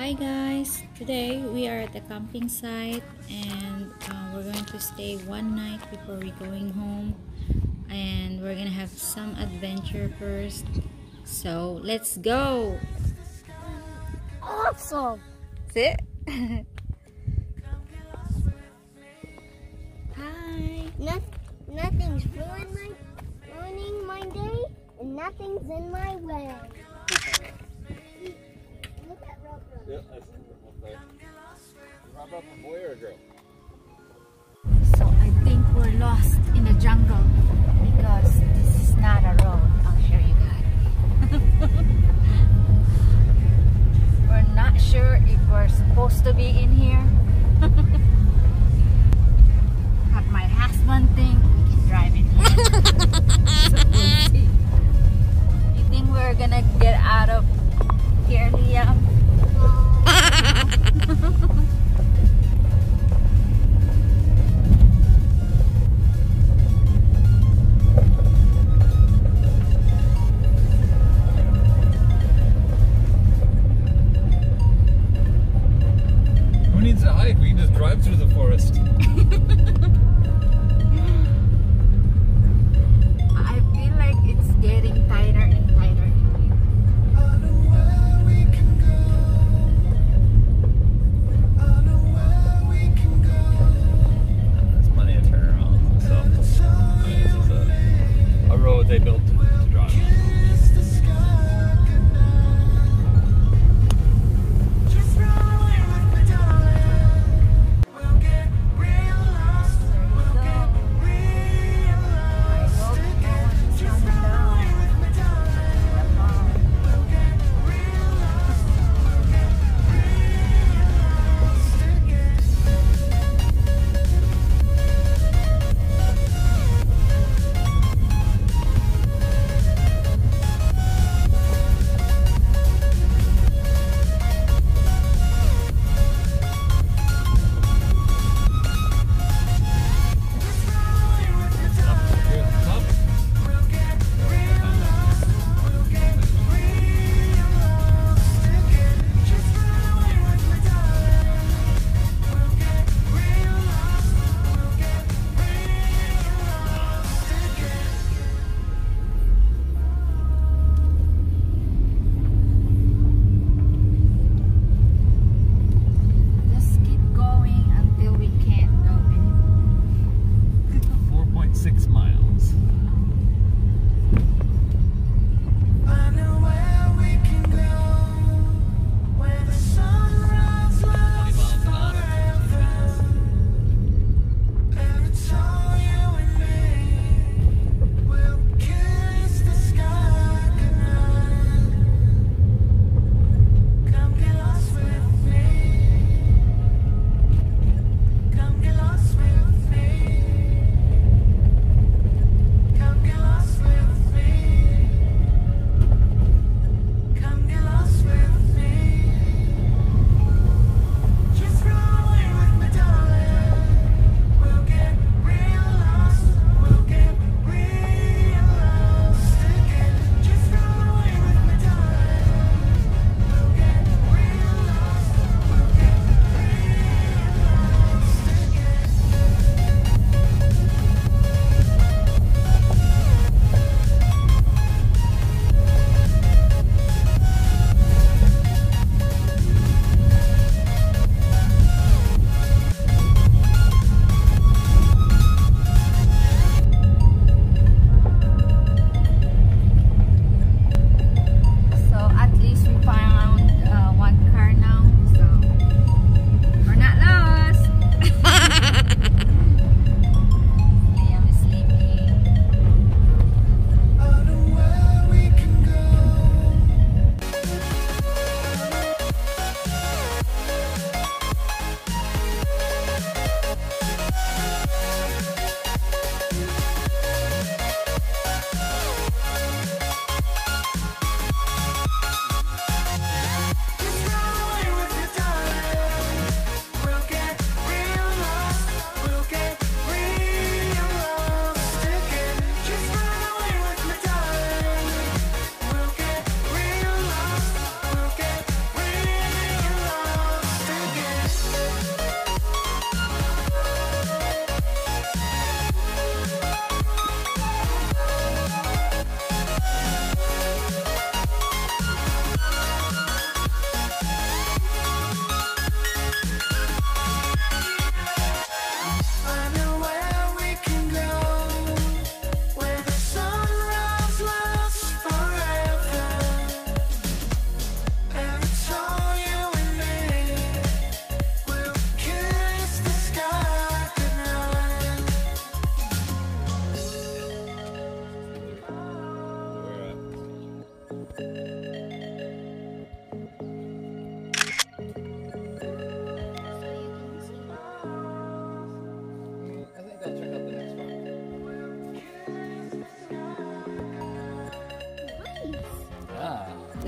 Hi guys, today we are at the camping site and uh, we're going to stay one night before we're going home and we're gonna have some adventure first. So let's go! Awesome. Sit. Hi. Not, nothing's ruining my, ruining my day, and nothing's in my way. So I think we're lost in the jungle because this is not a road. I'll show you guys. we're not sure if we're supposed to be in here.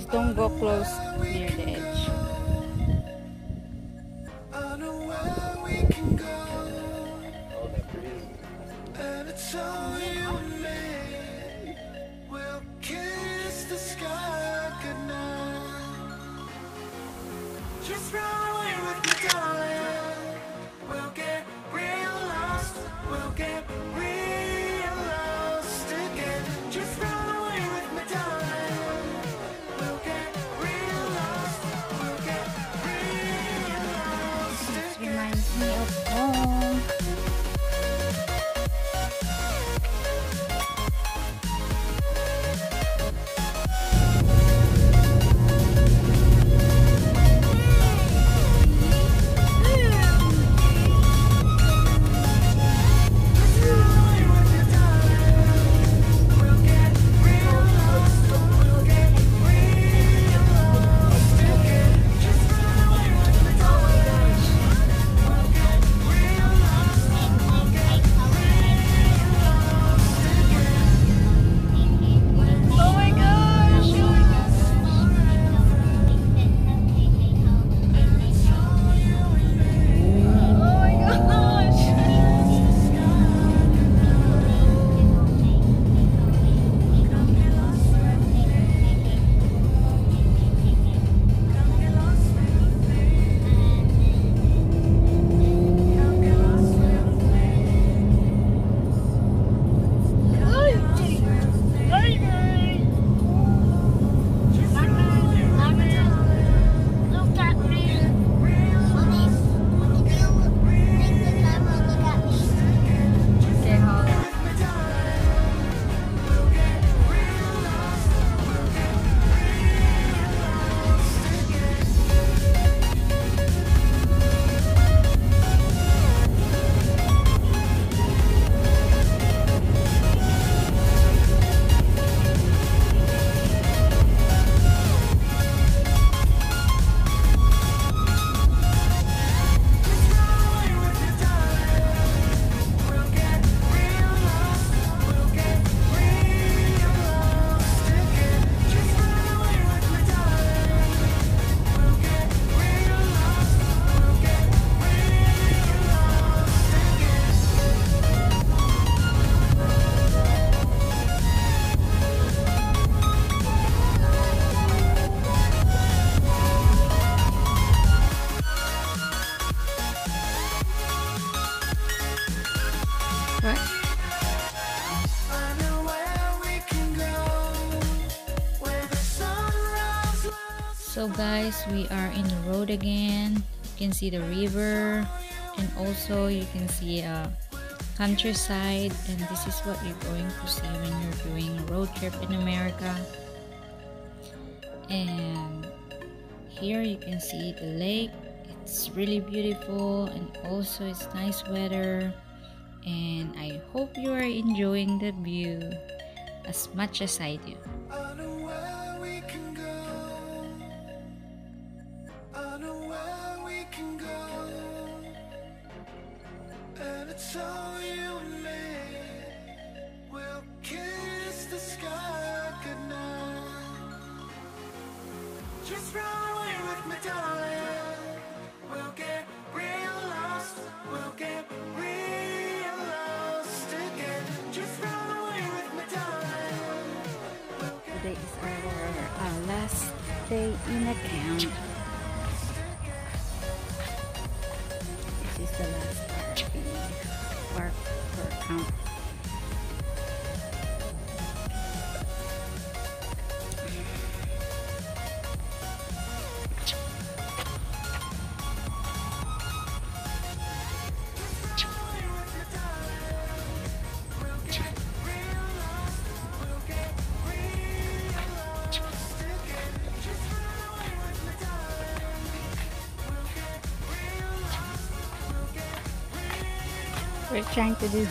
Just don't go close near the edge. So guys, we are in the road again. You can see the river and also you can see a countryside and this is what you're going to see when you're doing a road trip in America. And here you can see the lake. It's really beautiful and also it's nice weather. And I hope you are enjoying the view as much as I do. And it's all you and me. We'll kiss the sky goodnight. Just run away with me, darling. We'll get real lost. We'll get real lost again. Just run away with me, darling. We'll Today is our uh, last day in the camp. We're trying to do.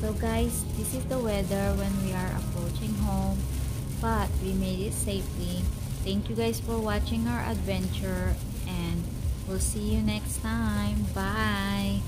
So guys, this is the weather when we are approaching home, but we made it safely. Thank you guys for watching our adventure and We'll see you next time. Bye.